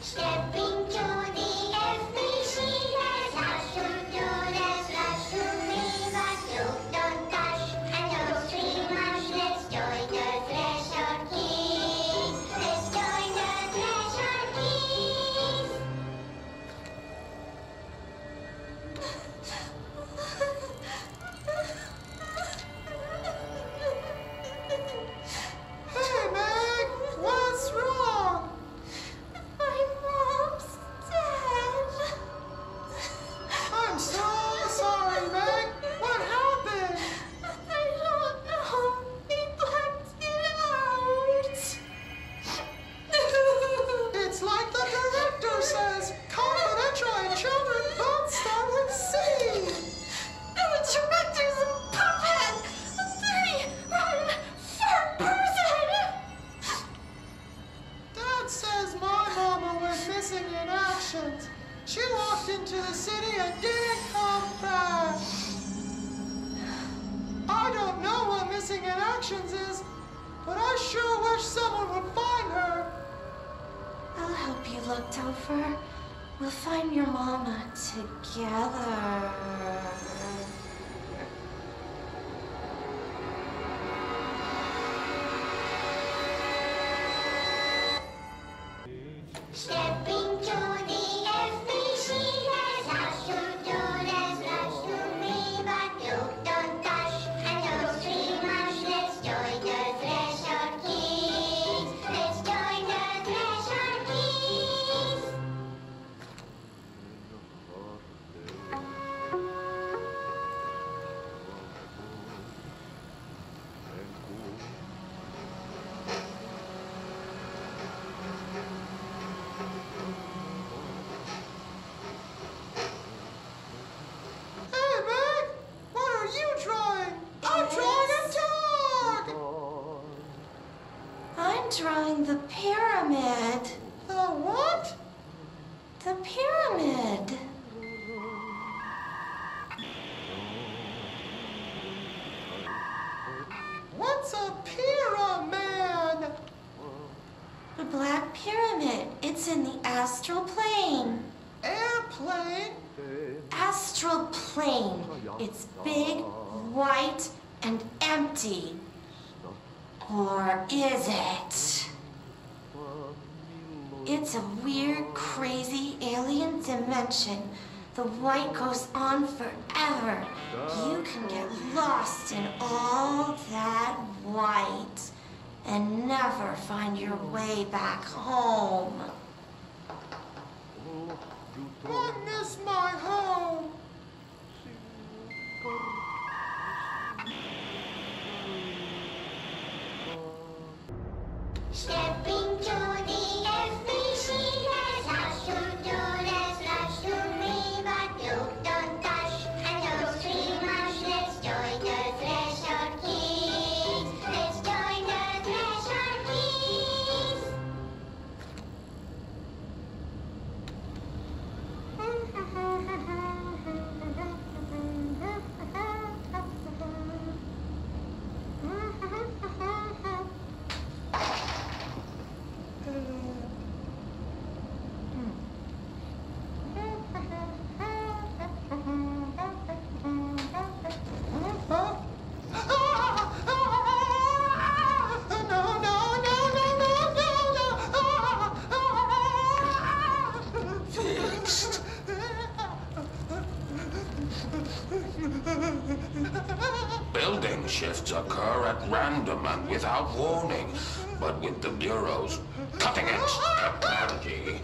Stepping We'll find your mama together. I'm drawing the pyramid. The what? The pyramid. What's a pyramid? The Black Pyramid. It's in the astral plane. Airplane? Astral plane. It's big, white, and empty. Or is it? It's a weird, crazy alien dimension. The white goes on forever. You can get lost in all that white and never find your way back home. I miss my home. At random and without warning, but with the Bureau's cutting-edge technology,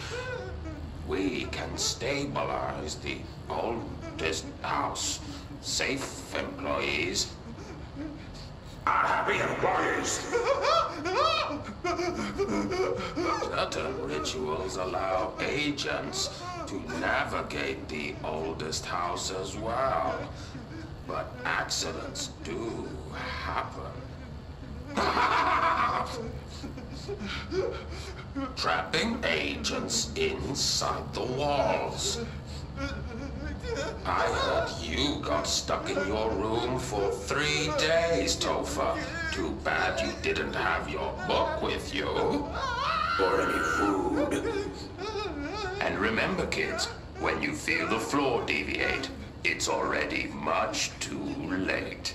we can stabilize the oldest house. Safe employees are happy employees. Certain rituals allow agents to navigate the oldest house as well. But accidents do happen. Trapping agents inside the walls. I heard you got stuck in your room for three days, Topher. Too bad you didn't have your book with you. Or any food. And remember, kids, when you feel the floor deviate, it's already much too late.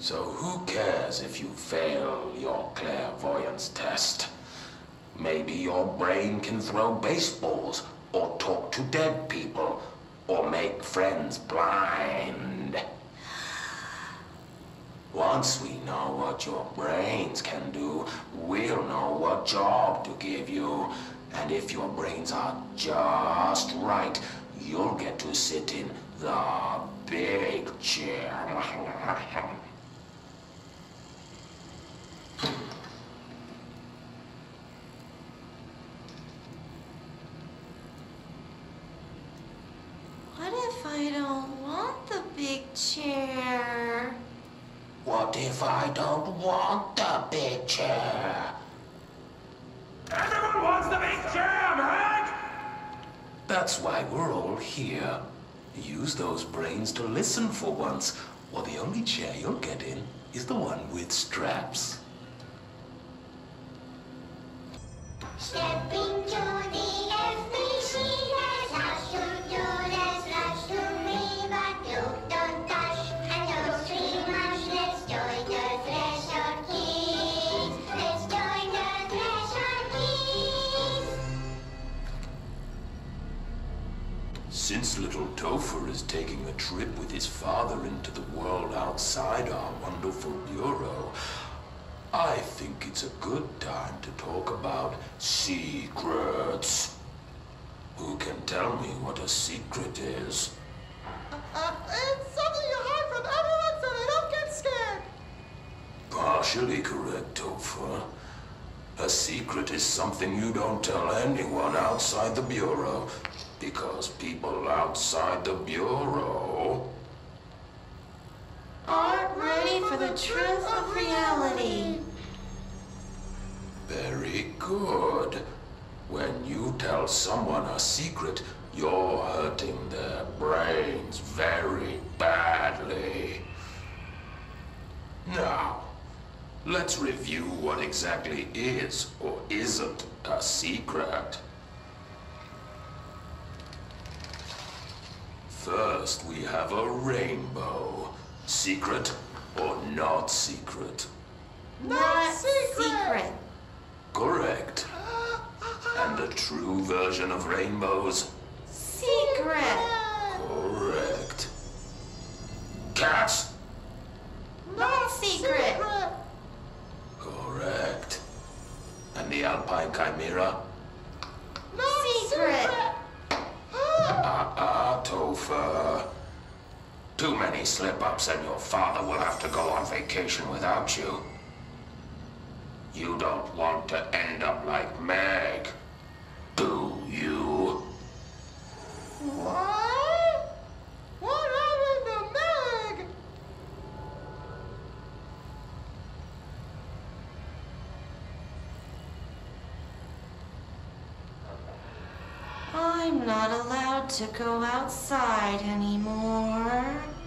So who cares if you fail your clairvoyance test? Maybe your brain can throw baseballs, or talk to dead people, or make friends blind. Once we know what your brains can do, we'll know what job to give you. And if your brains are just right, you'll get to sit in the big chair. What if I don't want the big chair? What if I don't want the big chair? Everyone wants the big chair, Meg! That's why we're all here. Use those brains to listen for once, or the only chair you'll get in is the one with straps. Step Since little Topher is taking a trip with his father into the world outside our wonderful bureau, I think it's a good time to talk about secrets. Who can tell me what a secret is? Uh, it's something you hide from everyone so they don't get scared. Partially correct, Topher. A secret is something you don't tell anyone outside the Bureau. Because people outside the Bureau Aren't ready for the truth of reality. Very good. When you tell someone a secret, you're hurting their brains very badly. Now, let's review what exactly is or isn't a secret. First, we have a rainbow. Secret or not secret? Not secret. secret. Correct. And the true version of rainbows? Secret. Correct. Cats? Not secret. Correct. And the Alpine Chimera? Secret. Ah, Too many slip-ups and your father will have to go on vacation without you. You don't want to end up like Meg, do you? What? What happened to Meg? I'm not allowed to go outside anymore.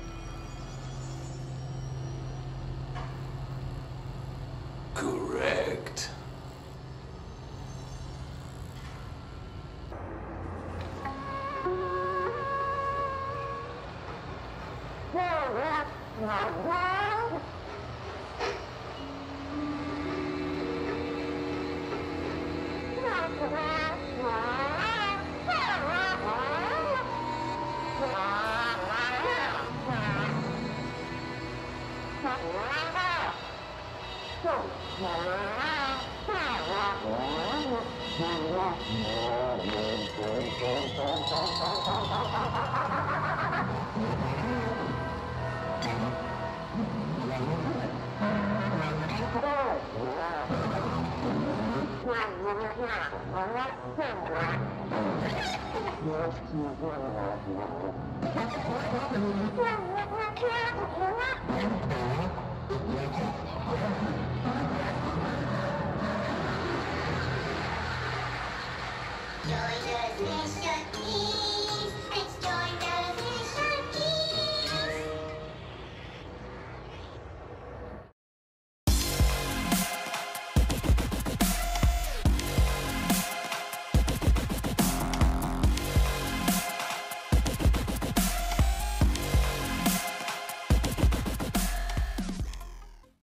Join the mission team.